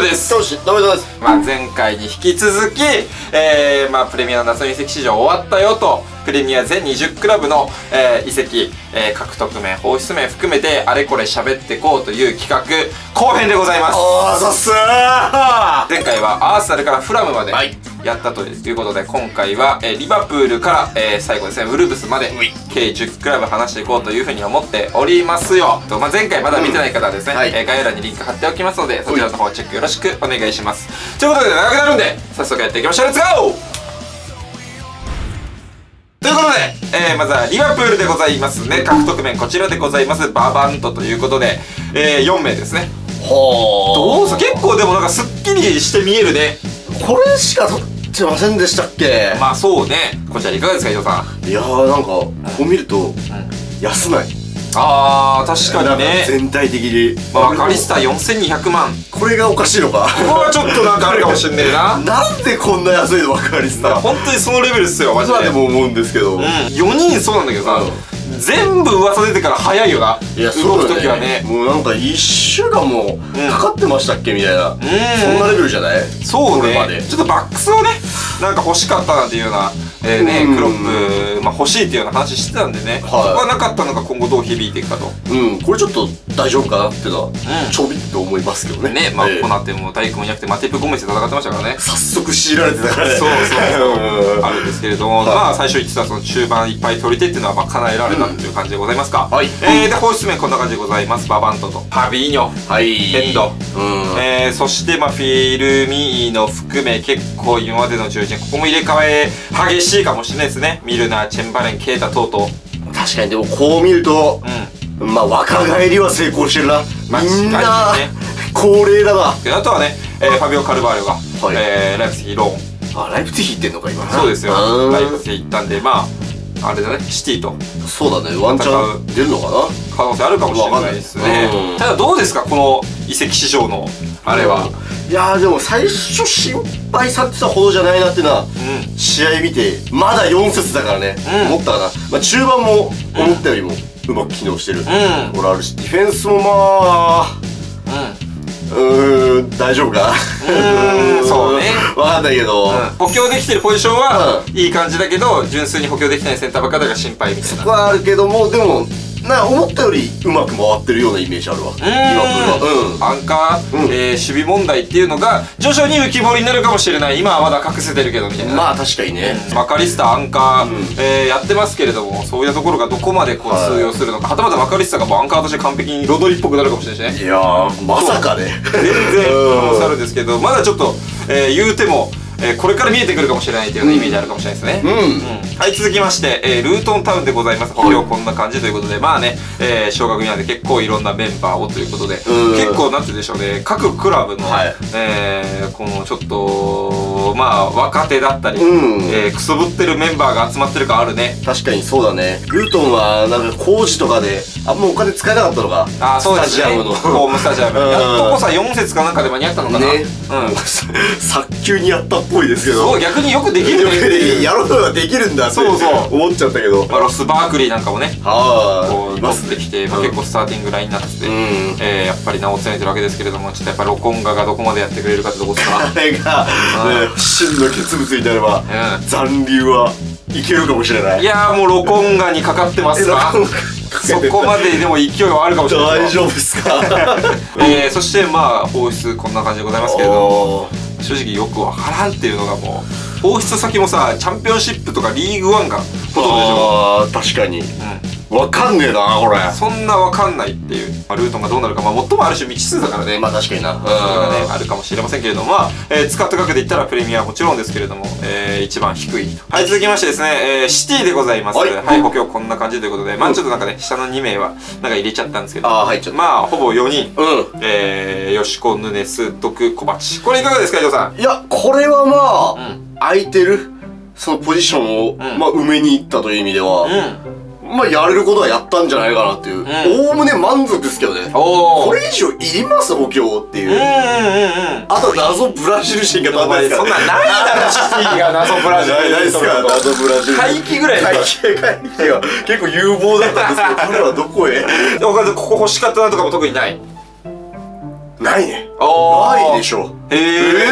ルです。よしダメです。まあ、前回に引き続き、えーまあ、プレミアの夏の移籍市場終わったよとプレミア全20クラブの、えー移籍、えー獲得面放出面含めてあれこれ喋ってこうという企画後編でございます。ああさっすー。前回はアーセナルからフラムまではい。やったということで今回は、えーリバプールから、えー最後ですねウルブスまで計10クラブ話していこうというふうに思っておりますよ。と、まあ、前回まだ見てない方はですね、うん。はい。えー概要欄にリンク貼っておきますのでそちらの方チェックよろしくお願いします。ということで長くなるんで早速やっていきましょう。レッツゴーということで、えー、まずはリバプールでございます。ね獲得面こちらでございます。ババントということで、えー、4名ですね。はどうぞ結構でもなんかすっきりして見えるね。これしか取ってませんでしたっけ？まあそうね。こちらいかがですか伊藤さん。いやーなんかこう見ると安ないあー確かにね。全体的に。まあ、バカリスタ4200万。これがおかしいのか。ここはちょっとなんかあるかもしんねえな。なんでこんな安いのバカリスタ。本当にそのレベルっすよマジで。今でも思うんですけど、うん。4人そうなんだけどさ、全部噂出てから早いよな。いや動く時はね。もうなんか1週間もうん。かかってましたっけみたいな、ん。そんなレベルじゃない？そうこれまで。ねちょっとバックスをねなんか欲しかったなんていうような、えーねうん。クロップ、まあ、欲しいっていうような話してたんでね、はい。そこはなかったのが今後どう響いていくかと。うん。これちょっと大丈夫かなっていうのは、ん。ちょびっと思いますけどね。ねまあ、ええ。こうなっても大工もいなくてマティプ・ゴメスで戦ってましたからね。早速強いられてたからね。そうそうそううんあるんですけれども、はいまあ最初言ってたその中盤いっぱい取り手っていうのはまあ叶えられたっていう感じでございますか、はい。えー、で放出面こんな感じでございます。ババントとパビーニョ。はい。ヘンド。うん。えー、そして、まあ、フィルミーノ含め結構今までの中心ここも入れ替え激しいかもしれないですね。ミルナーチェンバレンケータ等々確かにでもこう見るとう、まあ若返りは成功してるな。間違いみんなないね高齢だな。であとはね、えーファビオ・カルバーリョが、はい。えーライプツィヒローンあライプティヒ行ってんのか今。そうですよ。うんライプツィヒ行ったんでまああれだねシティと。そうだねワンチャン出るのかな。可能性あるかもしれないですね。ただどうですかこの移籍市場のあれは、いやーでも最初心配されてたほどじゃないなっていうのはうん。試合見てまだ4節だからね、うん。思ったかな、まあ、中盤も思ったよりもうまく機能してる、うん。これあるしディフェンスもまあうーん大丈夫かーんそうね。分かんないけど、補強できてるポジションはいい感じだけど純粋に補強できてないセンターばっかりが心配みたいな。そこはあるけどもでもな思ったよりうまく回ってるようなイメージあるわ。リバプールはアンカー、うん。えー守備問題っていうのが徐々に浮き彫りになるかもしれない。今はまだ隠せてるけどみたいな、うんまあ確かにね、バカリスタアンカー、うん。えーやってますけれどもそういうところがどこまでこうはい通用するのか、はたまたバカリスタがもうアンカーとして完璧にロドリっぽくなるかもしれないしね。いやーまさかね。全然可能性あるんですけどまだちょっと、えー言うても、えーこれから見えてくるかもしれないというようなイメージあるかもしれないですね、うん、はい、続きまして、えールートンタウンでございます。今日こんな感じということで、まあね、えー、小学なんで結構いろんなメンバーをということで、うん結構なんて言うんでしょうね、各クラブの、はいえー、このちょっと、まあ、若手だったり、うんえーくすぶってるメンバーが集まってる感あるね。確かにそうだねルートンはなんか工事とかであんまお金使えなかったのがあー、そうですね。スタジアムのホームスタジアム。うんやっとこさ4節かなんかで間に合ったのかな。ねうん。早急にやったっぽいですけどすごい、逆によくできるね。やろうとはできるんだそうそう。思っちゃったけど。まあ、ロス・バークリーなんかもね、はこうますってきて、まあ、うん結構スターティングラインになってて、うん。えーやっぱり名を連ねてるわけですけれどもちょっとやっぱロコンガがどこまでやってくれるかってとこですかあれが、ね、真の決物になれば、うん。残留はいけるかもしれない。いやーもうロコンガにかかってますか？そこまででも勢いはあるかもしれない。大丈夫ですか？えー、そしてまあ放出こんな感じでございますけれども正直よくわからんっていうのがもう放出先もさチャンピオンシップとかリーグワンがほとんどでしょ。あー確かに。うんわかんねえなこれ。そんなわかんないっていう、まあ、ルートンがどうなるか、まあ、最もある種未知数だからね、まあ確かにな。それがね、あるかもしれませんけれども、まあ、えー使った額で言ったらプレミアはもちろんですけれども、えー一番低いと。はい、続きましてですね、えーシティでございます。は、はいい補強こんな感じということで、まあちょっとなんかね、下の2名は、なんか入れちゃったんですけど、あまあ、ほぼ4人、うえー、ヨシコ、ヌネス、ドク、コバチ。これいかがですか、伊藤さん。ん？いやこれはまあ、うん空いてるそのポジションを、ん。まあ埋めに行ったという意味では、うまあやれることはやったんじゃないかなっていうおおむね満足ですけどね。これ以上いります補強っていう、うんうんうんうん。あと謎ブラジル人がお前、そんなんないだろ、シティが謎ブラジル。ないないですか？謎ブラジル人。回帰ぐらいだ回帰回帰が結構有望だったんですけど彼はどこへ？おかずここ欲しかったなとかも特にない？ないね。ないでしょ。へえ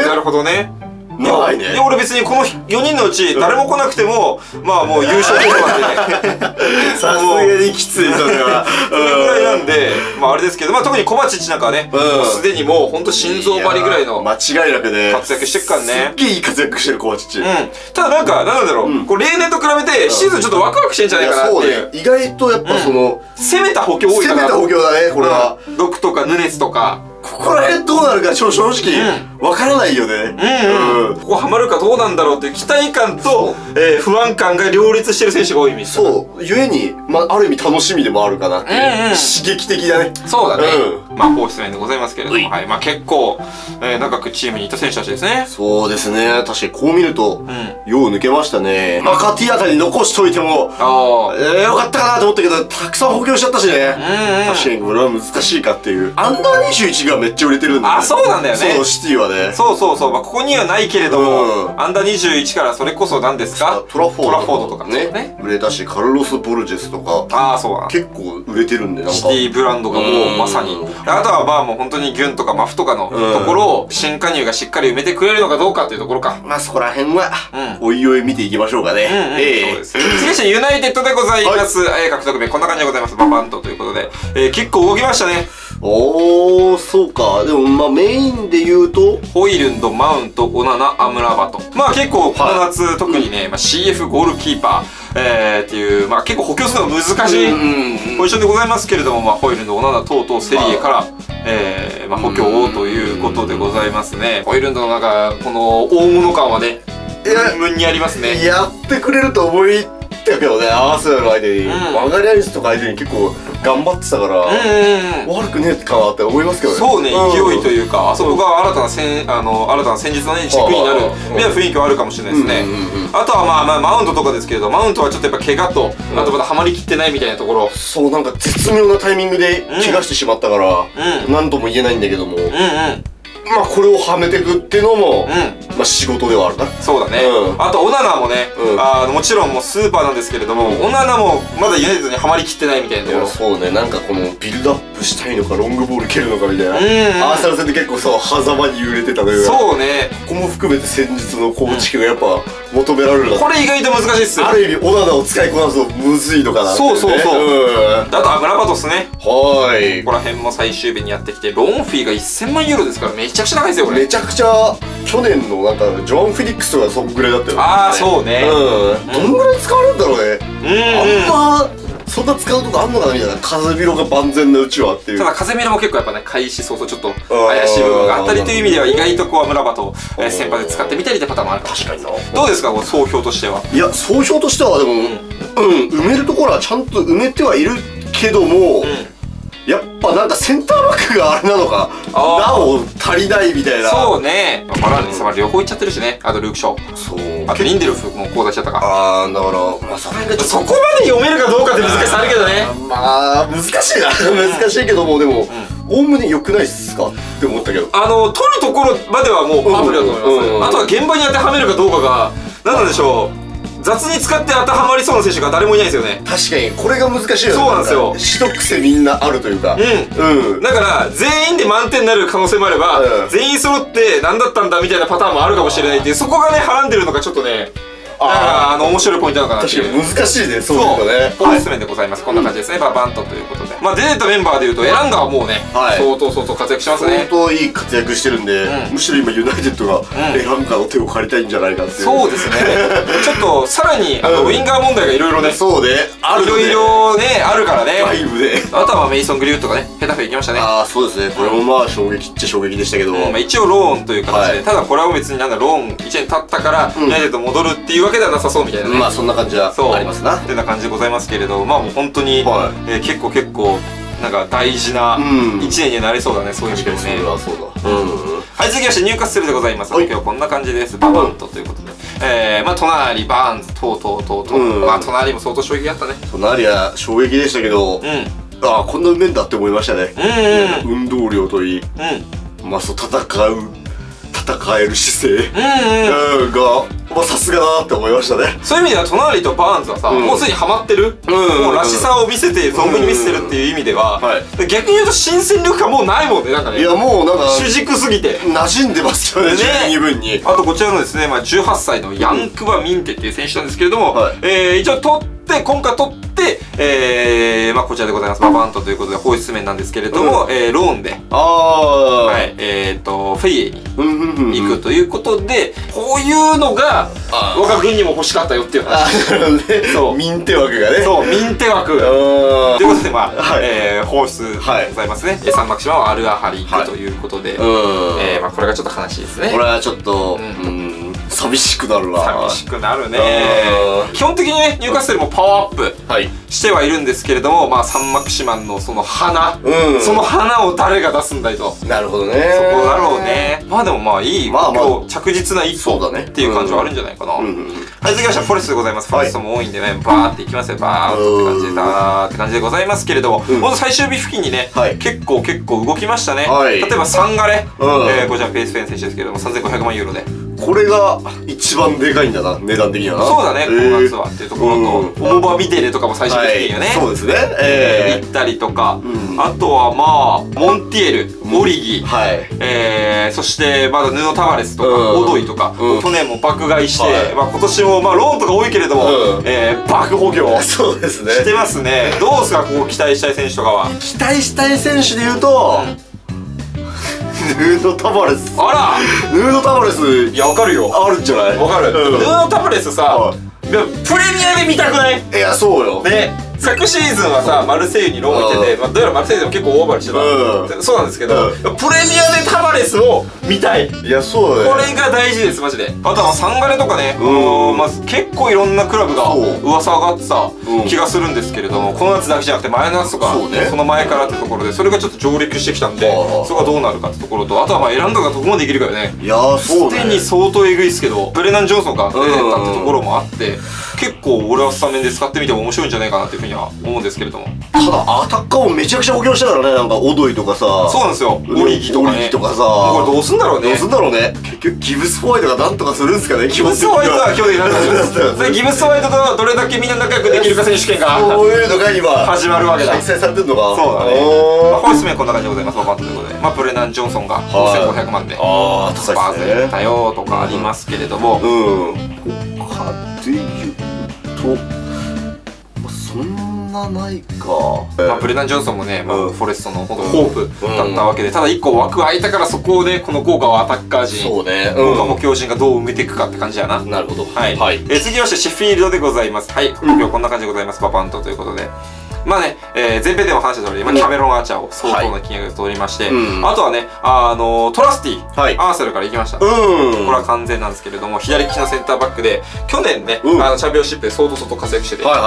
えー？なるほどねないね。で俺別にこの4人のうち誰も来なくても、まあもう優勝候補なんで。ね さすがにきついそれは。それぐらいなんで、まああれですけど、まあ特にコバチッチなん。かはね、うんすでにもうほんと心臓張りぐらいの、間違いなくね。活躍してっからね。すっげえいい活躍してるコバチッチうん。ただなんか、なんだろう、うん。こう例年と比べてシーズンちょっとワクワクしてんじゃないかなっていう。ね意外とやっぱその攻めた補強多いかな。攻めた補強だねこれは。うん。ドクとかヌネスとか。ここら辺どうなるか正直わからないよね。うんうん。ここハマるかどうなんだろうっていう期待感と、えー不安感が両立してる選手が多いみたいな。そう。ゆえにまあある意味楽しみでもあるかなっていううんうん。刺激的だね。そうだね。うまあ、放出面でございますけれども、はい。まあ結構、えー長くチームにいた選手たちですね。そうですね。確かにこう見るとうん。よう抜けましたね。マカティあたり残しといてもああ。えー、よかったかなと思ったけどたくさん補強しちゃったしね。うんうん。確かにこれは難しいかっていう。アンダー21がめっちゃ売れてるんだよね。あそうなんだよね。そうシティはね。そうそうそう、まあ、ここにはないけれども、うん。アンダー21からそれこそ何ですか？トラフォードトラフォードとかね。売れたしカルロス・ボルジェスとか。ああ、そうだ。結構売れてるんでなんか。シティブランドがもううんまさに。あとはまあもう本当にギュンとかマフとかのうんところを新加入がしっかり埋めてくれるのかどうかっていうところか。まあそこら辺は、うおいおい見ていきましょうかね。うんうん、ええそうです。次してユナイテッドでございます。えー獲得名こんな感じでございます。ババンとということで。えー結構動きましたね。おー、そうか。でもまあメインで言うと、ホイルンド、マウント、オナナ、アムラバト。まあ結構この夏、特にね、まあ、CF ゴールキーパー、えー、っていう、まあ結構補強するのが難しい、うんポジションでございますけれども、まあ、ホイルンド、オナナ等々セリエから、えー、まあ、補強をということでございますね。ホイルンドのなんか、この大物感はね、いやムンムンにありますね。やってくれると思いたけどね、アーセナル相手に、うん。マガリアリスとか相手に結構頑張ってたから。悪くねえかなって思いますけどね。そうね、勢いというか、あそこが新たな戦、あの、新たな戦術のね、軸になる、みたいな雰囲気はあるかもしれないですね。あとはまあまあ、マウントとかですけれど、マウントはちょっとやっぱ怪我と、あとまだハマりきってないみたいなところ。そう、なんか絶妙なタイミングで怪我してしまったから、うんなんとも言えないんだけども。まあこれをはめていくっていうのも、うん。まあ仕事ではあるな。そうだね。うんあと、オナナもね、うんあのもちろんもうスーパーなんですけれども、オナナもまだユナイテッドにはまりきってないみたいなところ。そうね、なんかこのビルドアップしたいのか、ロングボール蹴るのかみたいな。うんうんアーセナル戦って結構さ、狭間に揺れてたのよ。そうね。ここも含めて戦術の構築がやっぱ求められるな。これ意外と難しいっすよ。ある意味、オナナを使いこなすのむずいのかなね。そうそうそうんはあと、アムラバトスね。ーいこ。こら辺も最終日にやってきて、ローンフィーが1000万ユーロですから、めちゃくちゃ高いですよ、これ。めちゃくちゃ、去年のなんか、ジョアン・フィリックスとかそんぐらいだったよ。ああ、そうね。うん。どんぐらい使われるんだろうね。うんうん。あんま、そんな使うとこあんのかなみたいな。風ビロが万全なうちはっていう。ただ、風見ろも結構やっぱね、開始早々ちょっと怪しい部分があったりという意味では、意外とこう、村場と、えー先発で使ってみたりってパターンもあるか。確かにな。どうですか、こう総評としては？いや、総評としてはでも、うん、埋めるところはちゃんと埋めてはいるけども、やっぱなんかセンターバックがあれなのか、なお足りないみたいな。そうね。まあバランにさ、両方いっちゃってるしね。あと、ルーク・ショー。そう。あと、リンデルフも交代しちゃったか。あー、だから、まあそれそこまで読めるかどうかって難しさあるけどね。まあ、難しいな。難しいけども、でも、おおむね良くないっすかって思ったけど。あの、取るところまではもうパーフェクトだと思います。うんうんあとは現場に当てはめるかどうかが、何なんでしょう。雑に使って当てはまりそうな選手が誰もいないですよね。確かに、これが難しいよね。そうなんですよか一癖みんなあるというか。ううん。だから、全員で満点になる可能性もあれば、うん全員揃って何だったんだみたいなパターンもあるかもしれないっていう、そこがね、はらんでるのがちょっとね、あの、面白いポイントなのかなって確いう。かに難しいね、そうそういうのね。おすすめでございます。こんな感じですね。ババントということで。まあ、出てたメンバーで言うと、エランガはもうね、はい相当相当活躍してます相ね。当いい活躍してるんで、うんむしろ今ユナイテッドがんエランガの手を借りたいんじゃないかっていう。そうですね。ちょっと、さらに、ウィンガー問題がいろいろね、そうね。あるいろいろね、あるからね。あとはまあメイソン・グリーンウッドとかね、ヘタフェ行きましたね。ああ、そうですね。これもまあ衝撃っちゃ衝撃でしたけど。一応ローンという形で、はいただこれは別になんだローン1年経ったから、うんユナイテッド戻るっていうわけではなさそうみたいなね。まあそんな感じはそうありますな。ってな感じでございますけれど、まあもう本当に、はえー結構結構、なんか大事なうん1年になりそうだね、そういう意味でねうだ。うん。はい、続きまして、入荷するでございます。はい今日はこんな感じです。ババンとということで。えー、まあ、隣、バーンズ、とうとうとうとう。うんまあ、隣も相当衝撃あったね。隣は衝撃でしたけどう、ん。ああ、こんな面だって思いましたね。うんうん運動量といい、うん。うん。まあそう戦う、戦える姿勢。がまあさすがだなって思いましたね。そういう意味では隣とバーンズはさ、うん。もうすでにハマってる、うんもうらしさを見せて存分に見せてるっていう意味では、は逆に言うと新戦力感もうないもんねなんかね。いやもうなんか主軸すぎて。馴染んでますよねね。十二分に。あとこちらのですね、まあ、18歳のヤンクバ・ミンテっていう選手なんですけれども、はい。えー一応取って今回取って、えーまあ、こちらでございます。ババントということで放出面なんですけれども、えーローンで、はい。えー、とフェイエにうんうんうん。行くということで、こういうのが我が軍にも欲しかったよっていうあ話なるほどね。そう。ミンテ枠がね。そうミンテ枠。あということで、まあ、はい。えー放出ございますね。えーサンマクシマはアルアハリ行はいくということで、うん。えーまあ、これがちょっと悲しいですね。これはちょっとううん寂しくなるな寂しくなるね。うん。基本的にねニューカッスルもパワーアップはい。してはいるんですけれどもまあサンマクシマンのその花、うん。その花を誰が出すんだいと、なるほどね。そこだろうね。まあでもまあいい、まあまあ。今日着実な一歩そうだね。っていう感じはあるんじゃないかな、うんうんうん。はい、続きましてはフォレストでございます。フォレストも多いんでね、バーっていきますよ、バーって感じで、ダーって感じでございますけれども、うん。ほんと最終日付近にね、はい。結構結構動きましたね。はい。例えばサンガレ、うん。えーこちらペースフェン選手ですけれども、3500万ユーロで。これが一番でかいんだな値段的にはな。そうだね、えー。今月はっていうところと、オーバービテレとかも最終日付近よね。はい。そうですね。ええー。行ったりとか、うん。あとはまあ、モンティエル、オリギ。ー、はい。えー、そしてまだヌノ・タバレスとか、うん。オドイとか、うん。去年も爆買いして、はい。まあ今年もまあローンとか多いけれども、うん。えー、爆補強 そうですね。してますね。どうすか、ここ期待したい選手とかは？期待したい選手で言うと、ヌード・タバレス。あヌード・タバレス。らいや、わかるよ。あるんじゃない？わかる。うん。ヌーノ・タバレスさは、い。やプレミアで見たくない？いやそうよ。ね昨シーズンはさマルセイユにローン行ってて、うん。まあ、どうやらマルセイユでも結構オーバーしてた、うん。そうなんですけど、うん。プレミアでタバレスを見たい。いやそうだね。これが大事ですマジで。あとはサンガレとかね、うん。あのーまあ、結構いろんなクラブがそう。噂上がってたうん。気がするんですけれども、この夏だけじゃなくて前の夏とかそうね。の前からってところでそれがちょっと上陸してきたんでそこがどうなるかってところとあとはまあ選んだがどこまでいけるかよね。いやーそうね。すでに相当えぐいですけどブレナン・ジョンソンが出てたってところもあって結構俺はスタメンで使ってみても面白いんじゃないかなっていうふうには思うんですけれども。ただアタッカーをめちゃくちゃ補強したからねなんかオドイとかさそうなんですよ。オリギとかねオリギとかさこれどうすんだろうね。どうすんだろうね。結局ギブスホワイトがなんとかするんですかねギブスホワイトは基本的になるんですギブスホワイトとどれだけみんな仲良くできるか選手権がそういうのが今始まるわけだ。開催されてんのか。そうだね。まあ、おースメンこんな感じでございます。ババンということで。まあ、ブレナン・ジョンソンがはい。5500万で、ああ高いですねよとかありますけれども、うん。他でとまあそんなないかまあ、ブレナン・ジョンソンもね、まあ、うんフォレストの本当ホープだったわけで、ただ一個枠空いたからそこをね、この豪華アタッカー陣、そうね豪華補強陣がどう埋めていくかって感じやな。なるほどはい。はいえー次まして、シェフィールドでございます。はい。今日こんな感じでございます。ババンとということで。まあね、えー前編でも話した通り、まあ、キャメロン・アーチャーを相当な金額で取りまして、うん。あとはね、あのトラスティ、はい。アーセルから行きました。うん。これは完全なんですけれども、左利きのセンターバックで、去年ね、うん。あのチャンピオンシップで相当相当活躍してて、はいはい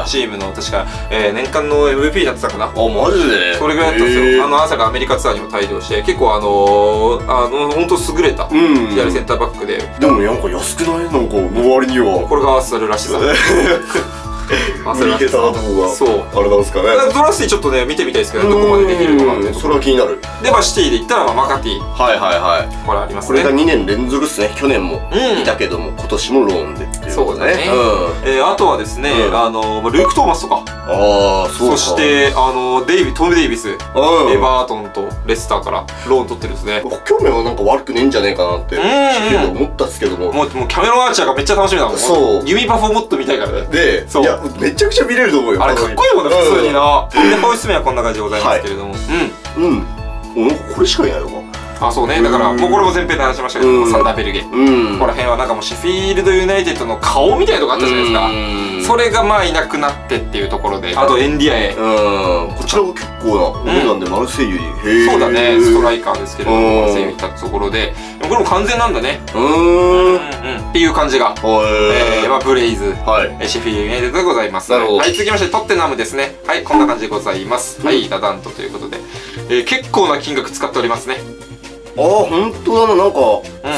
はいチームの確か、えー年間の MVP になってたかな？あマジで？それぐらいだったんですよ。あの、朝がアメリカツアーにも帯同して、結構あのー、あの、本当優れた、うん。左センターバックで、でもなんか安くない？なんかの割には。これがアーセルらしさ。アーセルらしさ。抜けたなとこがそう。あれなんですかねドラスティちょっとね、見てみたいですけど、どこまでできるのかってそ。れは気になるで、まあ、シティで言ったら、まあ、マカティ、はいはいはいこれありますこれがね。2年連続ですね去年もうんいたけども今年もローンでっていうそうだね。えー、あとはですね、うんあの、まあルーク・トーマスとか、ああそうかそして、あの、デイビトム・デイビス、うんエバートンとレスターからローン取ってるんですね。去年はなんか悪くねえんじゃねえかなって思ったっすけどももう、もうキャメロン・アーチャーがめっちゃ楽しみだもん。そう弓パフをもっと見たいからね。でそうめちゃくちゃ見れると思うよあれかっこいいもんね、普通にな。で、ホイスメはこんな感じでございますけれども。うん。うんなんかこれしかいないのかあ、そうね。だから、うんもうこれも前編で話しましたけどサンダーベルゲ。こうんこら辺はなんかもうシェフィールドユナイテッドの顔みたいなとこあったじゃないですか。うんそれがまあいなくなってっていうところで。あとエンディアエ。うんこちらも結構なお値段でマルセイユにへえそうだね、ストライイカーですけれどうんも、セイユ行ったところで。これも完全なんだね。うーんうんうん。っていう感じが。えー、まあブレイズ。はいえーシェフィーユナイテッドでございます。なるほどはい、続きまして、トッテナムですね。はい、こんな感じでございます。はい、ダダントということで。えー、結構な金額使っておりますね。ああ本当だななんか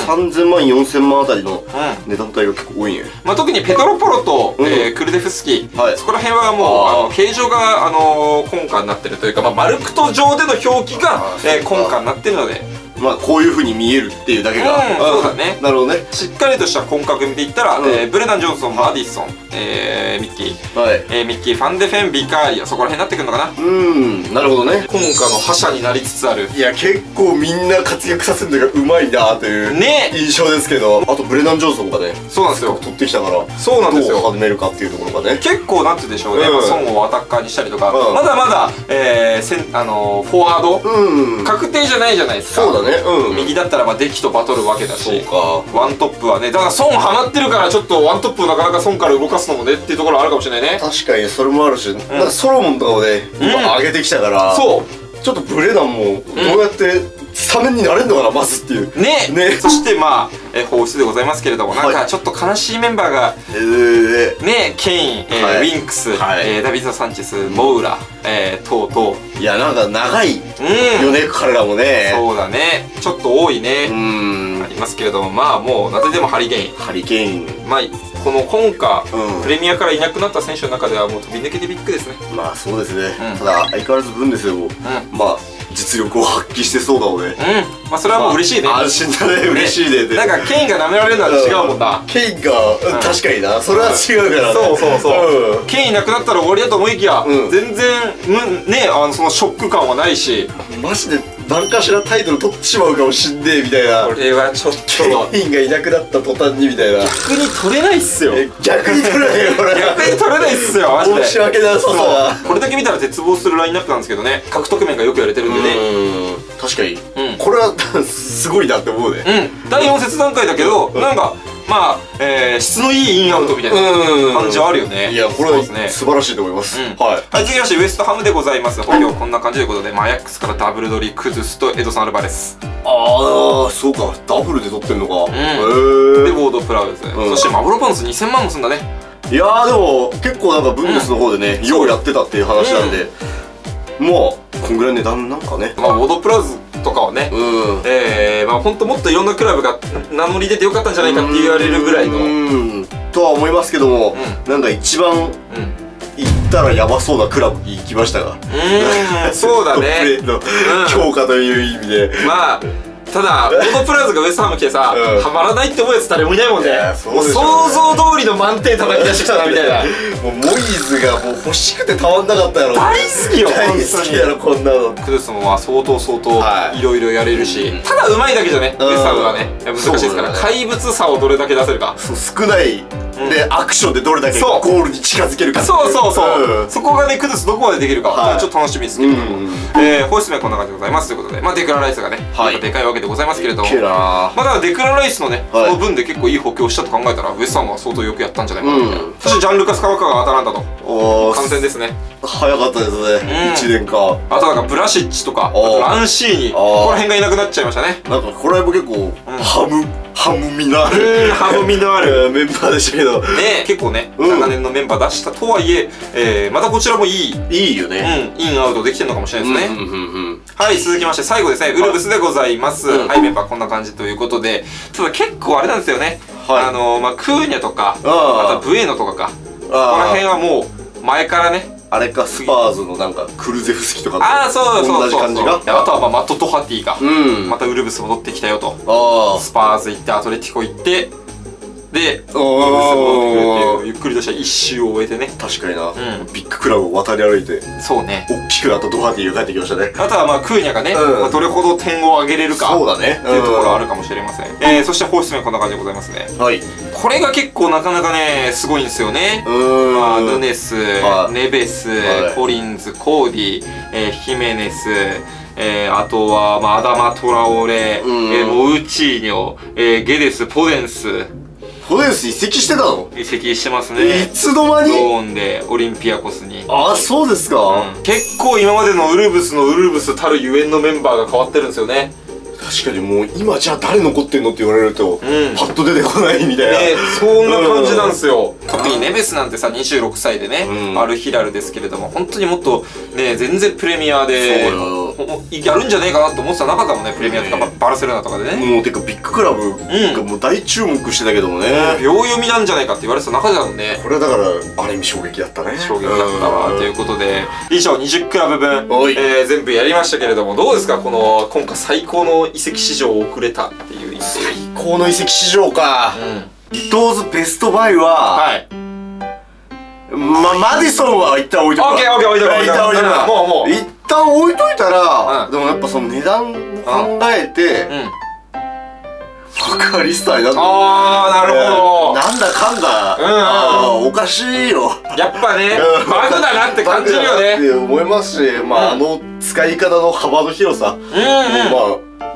3000万4000万あたりのうん。値段帯が結構多いね。まあ、特にペトロポロと、うん。えークルデフスキー、はい。そこら辺はもうあの形状が、あのー、根幹になってるというか、まあ、マルクト上での表記がえー根幹になってるので、まあこういう風に見えるっていうだけが、うんそうだね。なるほどね。しっかりとした骨格で言ったら、うんえーブレナン・ジョンソン、マディソン、えーミッキー、はい。えーミッキー、ファンデフェン、ビカーリア、そこら辺になってくるのかな。うんなるほどね。今夏の覇者になりつつある。いや結構みんな活躍させるのがうまいなというね。印象ですけど。あとブレナン・ジョンソンがねそうなんですよ。取ってきたから。そうなんですよ。どう始めるかっていうところがね。結構なんて言うんでしょうね、うん。まあソンをアタッカーにしたりとか、うん。まだまだ、えー、せんあのーフォワード、うん。確定じゃないじゃないですか。そうだねうん。右だったらまあデキとバトるわけだし。そうか。ワントップはね、だからソンハマってるからちょっとワントップをなかなかソンから動かすのもねっていうところあるかもしれないね。確かにそれもあるし、なんかソロモンとかをね今上げてきたから、そう。ちょっとブレナンもどうやってスタメンになれるのかなまずっていう。ね。ね。そしてまあ、えー放出でございますけれども、なんはかちょっと悲しいメンバーが、えー、ねケイン、えーはい。ウィンクス、はい。えーダビンソン・サンチェス、モウラ、えー、等々。いやなんか長いうん。よね、彼らもね。そうだね。ちょっと多いね。うん。ありますけれども、まあもう、なぜでもハリゲイン。ハリケーン。まあ、この今夏、うん。プレミアからいなくなった選手の中ではもう飛び抜けてビッグですね。まあそうですね、うん。ただ相変わらずブンデスでも、まあ実力を発揮してそうなので、うん。まあそれはもう嬉しいね。まあ安心だね。嬉しいね。ってなんかケインが舐められるのは違うもんな。ケインが、うん確かにな。それは違うからね。そうそうそう、うん。ケインいなくなったら終わりだと思いきや、うん。全然むねあのそのショック感はないし。マジで何かしらタイトル取ってしまうかもしんねえみたいな。これはちょっと。ケインがいなくなった途端にみたいな。逆に取れないっすよ。え逆に取れないよこれ。逆に取れないっすよマジで。申し訳なささそう。がこれだけ見たら絶望するラインナップなんですけどね。獲得面がよくやれてるんでね。うん。確かに、うん。これは すごいなって思うね。うん。第4節段階だけど、なんかまあ、えー、質のいいインアウトみたいなうん。感じはあるよね。いやこれはね。素晴らしいと思います、うん。はい。はい、続きましてウエストハムでございます。本業こんな感じということで、マヤックスからダブルドリクズスとエドソン・アルバレス。ああそうか。ダブルで取ってんのか、ん。へでえボードプラウズ、ん。そしてマブロパンス2000万もすんだね。いやーでも結構なんかブンデスの方でね、うん。ようやってたっていう話なんで、もうこんぐらい値段なんかね。まあボードプラウズとかはね、うん。えー、まあ本当もっといろんなクラブが名乗り出てよかったんじゃないかって言われるぐらいの。うん。とは思いますけども、うなんか一番うん。行ったらヤバそうなクラブに行きましたが。うーん。そうだね。ーの強化という意味で、まあただボードプラウズがウエストハム来てさ、うん。ハマらないって思うやつ誰もいないもんね。もう想像通りの満点叩き出してきたなみたいな。もうモイズがもう欲しくてたまんなかったやろ。大好きよ大好きやろこんなの。クドゥスもまあ相当相当はい。いろいろやれるし、ただ上手いだけじゃね、うん。ウエストハムはね。難しいですから、ね。怪物さをどれだけ出せるか。そう少ないで、アクションでどれだけゴールに近づけるかそうそうそう、ん。そこがねクドゥスどこまでできるか、はい。ちょっと楽しみですけれども、うんえー、ホイッスルはこんな感じでございます。ということでまあデクランライスがね、はい。でかいわけでございますけれども。まあだからデクランライスのね、はい。その分で結構いい補強をしたと考えたらウエストハムは相当よくやったんじゃないかな。みたいな、うん。そしてジャンルカスカワカがアタランタと。完全ですね。早かったですね、うん。一年かあとなんかブラシッチとかあとランシーニここら辺がいなくなっちゃいましたね。なんかこれも結構、ハムハム味のあうるんハム味のあるメンバーでしたけど。ね。結構ね、うん。長年のメンバー出したとはいええーまたこちらもいい、うん、いいよね、インアウトできてるのかもしれないですね、うんうんうんうん。はい、続きまして最後ですね、ウルブスでございます。うん。はい、メンバーこんな感じということで、ただ結構あれなんですよね。はい。あのまあ、クーニャとか、あー。あとブエノとかか、ここらあ辺はもう前からね、あれかスパーズのなんかクルゼフスキとかとああ、そうそう。同じ感じが？あとはまあマット・ドハティが、うんまたウルブス戻ってきたよと。あスパーズ行って、アトレティコ行って、で、おいう、ゆっくりとした一周を終えてね。確かにな、ん。ビッグクラブを渡り歩いてそうね。大きくなったドハティが帰ってきましたね。あとはまあクーニャがね、うん。まあどれほど点を上げれるか。そうだね。っていうところあるかもしれません。えー、そして放出面こんな感じでございますね。はい。これが結構なかなかね、すごいんですよね。う。ーん。まあ、ヌネス、はい。ネベス、はい。コリンズ、コーディ、えーヒメネス、えーあとは、まあ、アダマ・トラオレ、うん。えーモウチーニョ、えーゲデス、ポデンス、フォデンス移籍してたの？移籍してますいね。つの間ロにーンでオリンピアコスに。あそうですか、うん。結構今までのウルブスのウルブスたるゆえんのメンバーが変わってるんですよね。確かにもう今じゃあ誰残ってんのって言われると、ん。パッと出てこないみたいな、ね、そんな感じなんですよ、特にネベスなんてさ26歳でね、うん。アルヒラルですけれども本当にもっとね全然プレミアでそうよ。ほやるんじゃねえかなと思ってた中だもん。ねプレミアとかババルセロナとかでね。もうてかビッグクラブがもう大注目してたけどもね、秒読みなんじゃないかって言われてた中だもんね。これはだからある意味衝撃だったね。衝撃だったわということで。以上20クラブ分、えー全部やりましたけれどもどうですかこの今回最高の移籍市場を送れたっていう最高の移籍市場か。うん。伊東ズベストバイは、はい。ま、マディソンは一旦置いとくわ。オッケーオッケー置いとく一旦置いとくもうもう。一旦置いといたら、うん。でもやっぱその値段を考えて、うん。マクアリスターになったあーなるほど。なんだかんだ、うん。あーおかしいよやっぱねうん。バグだなって感じるよね。って思いますし、まあ、うん。あの使い方の幅の広さ、うんうん。ま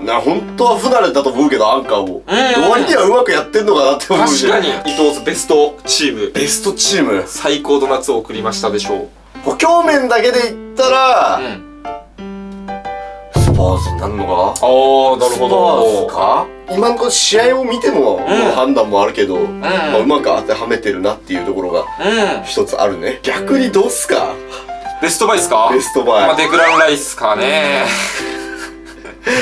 あ、な本当は不慣れだと思うけど、アンカーも。うん割にはうまくやってんのかなって思うし。確かに。伊藤 the best team。ベストチーム。最高の夏を送りましたでしょう補強面だけで言ったら、うんスパーズになるのか？ああなるほど。スパーズか？今の試合を見ても、の判断もあるけど、まあ、うまく当てはめてるなっていうところがうん。一つあるね。逆にどうっすか？ベストバイですか？ベストバイ。まあデクランライスかね。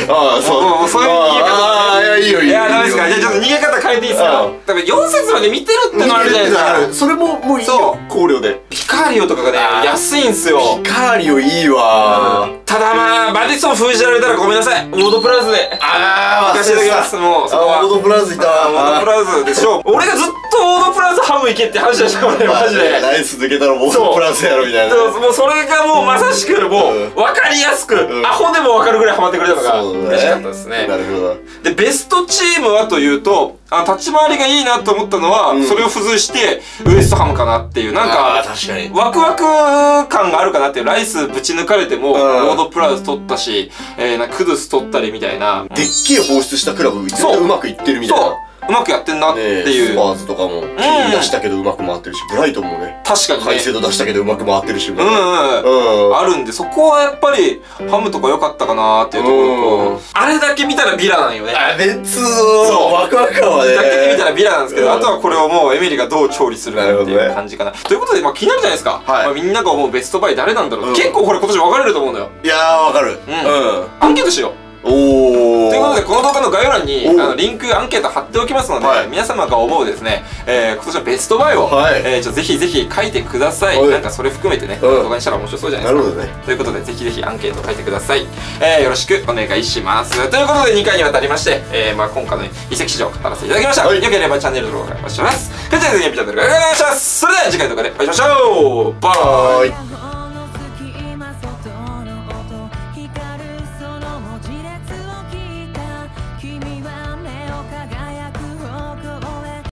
ああ、そう。そういう逃げ方。ああ、いや、いいよ、いいよ。いやダメですか？じゃあちょっと逃げ方変えていいですか？うん多分4節まで見てるってのあるじゃないですか。それも、もういいそよ。考慮で。ピカーリオとかがね安いんすよ。ピカーリオいいわ。ただまあバディソン封じられたらごめんなさい。モードプラズで。あ行かせていただきます。もうそこは。あ、オードプラズいたわ。モードプラズでしょ。俺がずっとモードプラズハム行けって話でしたからねマジで。ナイス抜けたらオードプラズやろみたいな。もうそれがもうまさしくもううん。分かりやすく、ん。アホでも分かるぐらいハマってくれたのが嬉しかったですね。なるほど。でベストチームはというとあ立ち回りがいいなと思ったのは、うん。それを付随してウエストハムかなっていうなんか。ワクワク感があるかなっていうライスぶち抜かれても、ードプラス取ったし、えー、なクドゥス取ったりみたいな。でっけえ放出したクラブ、絶対う。まくいってるみたいな。そううまくやってんなっていう、スパーズとかも、金出したけどうまく回ってるし、ブライトンもね、確かにね改正度出したけどうまく回ってるし。うんうんうんうん。あるんでそこはやっぱりハムとか良かったかなっていうところうんとあれだけ見たらビラなんよねあ、別のそうワクワク感はね。だけで見たらビラなんですけど、うんあとはこれをもうエミリがどう調理するかっていう感じかな。ということで、まあ気になるじゃないですか。はいまあみんなが思うベストバイ誰なんだろう、うん結構これ今年分かれると思うのよ。いやー、わかる。んうアンケートしよう。ん。おー。ということで、この動画の概要欄に、おあの、リンク、アンケート貼っておきますので、はい皆様が思うですね、えー、今年のベストバイを、はいえー、ちょぜひぜひ書いてください。はいなんかそれ含めてね、うん動画にしたら面白そうじゃないですか。ね。ということで、ぜひぜひアンケート書いてください。えー、よろしくお願いします。ということで、2回にわたりまして、えー、まあ今回の移籍市場を語らせていただきました。はいよければチャンネル登録お願いします。それでは次お願いします。それでは次回の動画でお会いしましょうバイはーい。